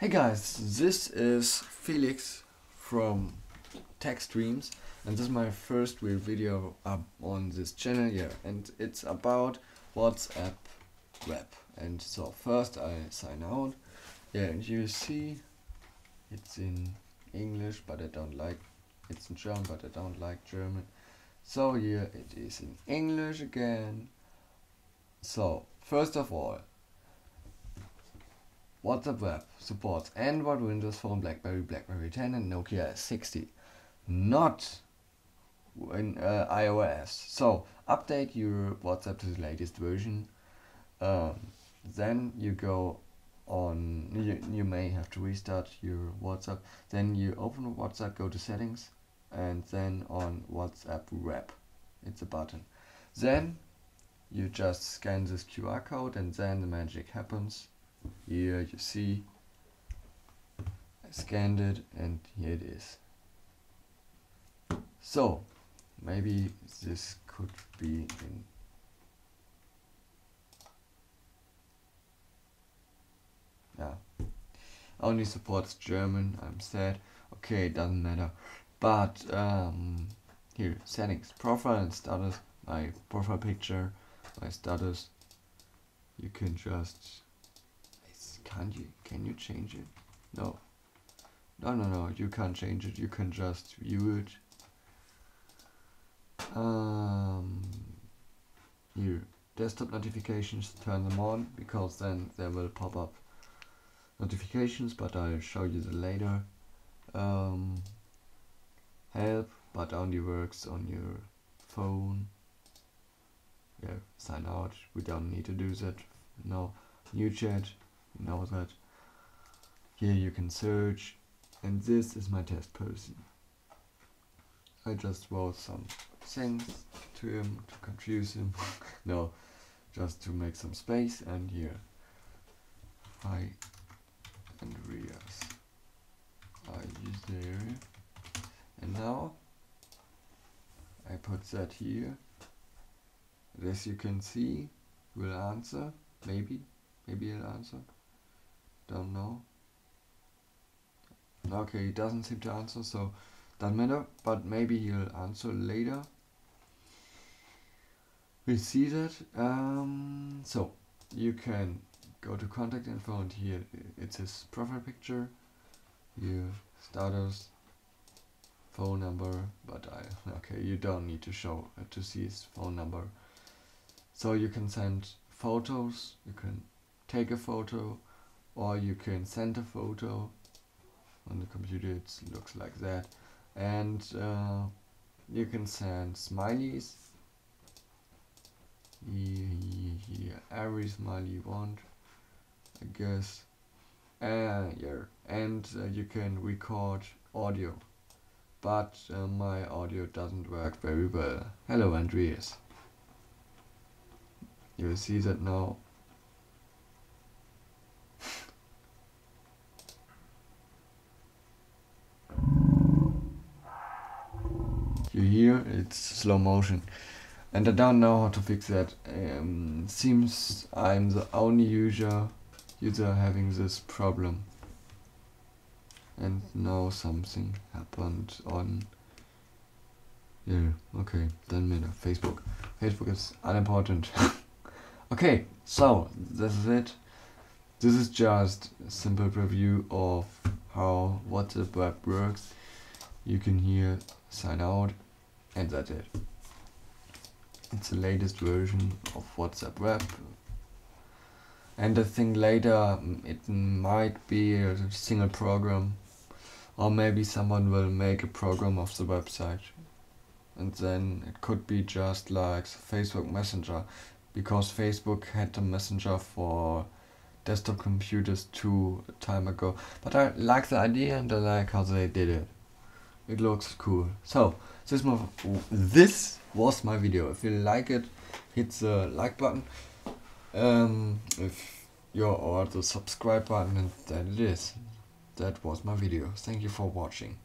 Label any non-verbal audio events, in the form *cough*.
Hey guys, this is Felix from Tech Streams and this is my first real video up on this channel here and it's about WhatsApp web and so first I sign out. Yeah and you see it's in English but I don't like it's in German but I don't like German. So here it is in English again. So first of all WhatsApp Web supports Android, Windows Phone, BlackBerry, BlackBerry 10 and Nokia S60. Not in uh, iOS. So update your WhatsApp to the latest version. Um, then you go on, you, you may have to restart your WhatsApp. Then you open WhatsApp, go to settings and then on WhatsApp Web. It's a button. Then you just scan this QR code and then the magic happens here you see I scanned it and here it is. So maybe this could be in yeah. Only supports German I'm sad. Okay it doesn't matter. But um, here settings. Profile and status. My profile picture my status. You can just you? Can you change it? No. No, no, no. You can't change it. You can just view it. Um, here, desktop notifications. Turn them on because then there will pop up notifications. But I'll show you the later. Um, help, but only works on your phone. Yeah, sign out. We don't need to do that. No, new chat know that here you can search. And this is my test person. I just wrote some things to him to confuse him. *laughs* No just to make some space. And here hi Andreas are you there? And now I put that here. And as you can see will answer. Maybe maybe he'll answer don't know. Okay, he doesn't seem to answer, so doesn't matter, but maybe he'll answer later. We see that. Um, so, you can go to contact info and here it's his profile picture, here status, phone number, but I, okay, you don't need to show, uh, to see his phone number. So you can send photos, you can take a photo, or you can send a photo on the computer it looks like that. And uh, you can send smileys. Here, every smiley you want I guess. Uh, yeah and uh, you can record audio. But uh, my audio doesn't work very well. Hello Andreas. You see that now you hear it's slow motion. And I don't know how to fix that. Um, seems I'm the only user user having this problem. And now something happened on yeah okay doesn't matter Facebook. Facebook is unimportant. *laughs* Okay so this is it. This is just a simple preview of how WhatsApp web works. You can here sign out and that's it. It's the latest version of WhatsApp Web. And I think later mm, it might be a single program or maybe someone will make a program of the website and then it could be just like Facebook Messenger because Facebook had a messenger for desktop computers too time ago but I like the idea and I like how they did it it looks cool so this was, this was my video. If you like it, hit the like button. Um, if you're or the subscribe button, and that it is. That was my video. Thank you for watching.